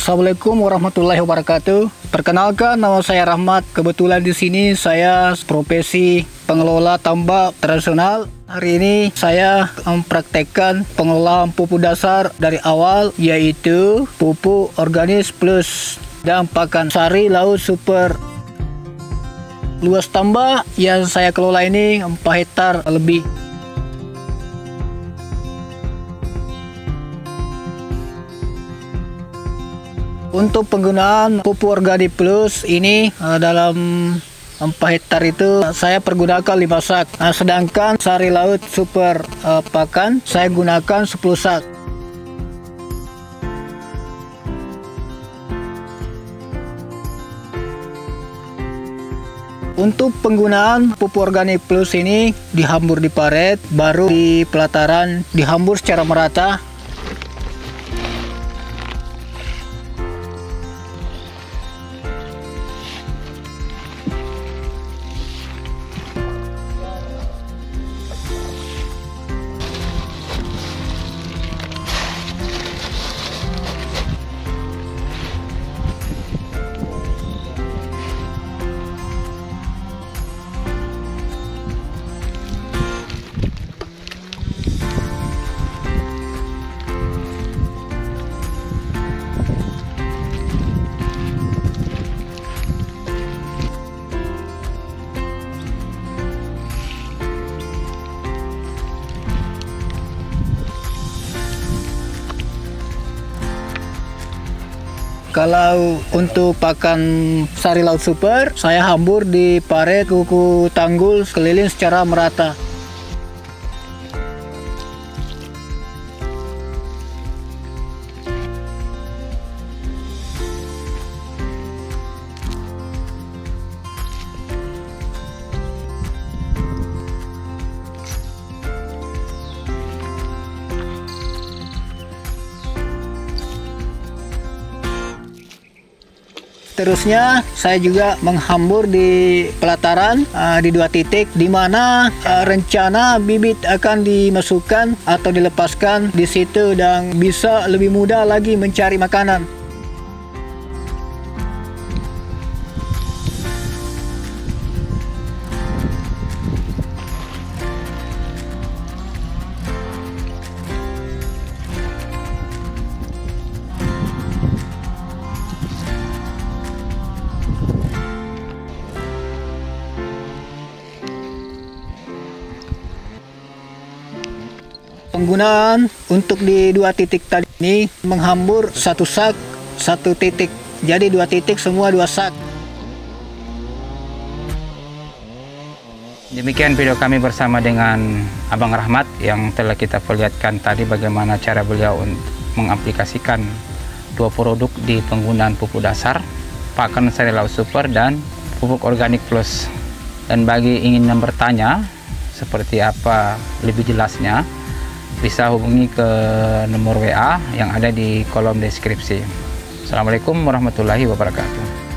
Assalamualaikum warahmatullahi wabarakatuh. Perkenalkan nama saya Rahmat. Kebetulan di sini saya profesi pengelola tambak tradisional. Hari ini saya mempraktekkan pengelolaan pupuk dasar dari awal yaitu pupuk organis plus dan pakan sari laut super. Luas tambak yang saya kelola ini 4 hektar lebih. Untuk penggunaan pupuk organik plus ini uh, dalam 4 hektar itu saya pergunakan 5 sak. Nah, sedangkan sari laut super uh, pakan saya gunakan 10 sak. Untuk penggunaan pupuk organik plus ini dihambur di paret, baru di pelataran dihambur secara merata Kalau untuk pakan sari laut super, saya hambur di paret kuku tanggul sekeliling secara merata. Seterusnya saya juga menghambur di pelataran uh, di dua titik di mana uh, rencana bibit akan dimasukkan atau dilepaskan di situ dan bisa lebih mudah lagi mencari makanan. Penggunaan untuk di dua titik tadi ini menghambur satu sak satu titik. Jadi dua titik semua dua sak. Demikian video kami bersama dengan Abang Rahmat yang telah kita perlihatkan tadi bagaimana cara beliau mengaplikasikan dua produk di penggunaan pupuk dasar, pakan sari laut super dan pupuk organik plus. Dan bagi ingin yang bertanya seperti apa lebih jelasnya, bisa hubungi ke nomor WA yang ada di kolom deskripsi. Assalamualaikum warahmatullahi wabarakatuh.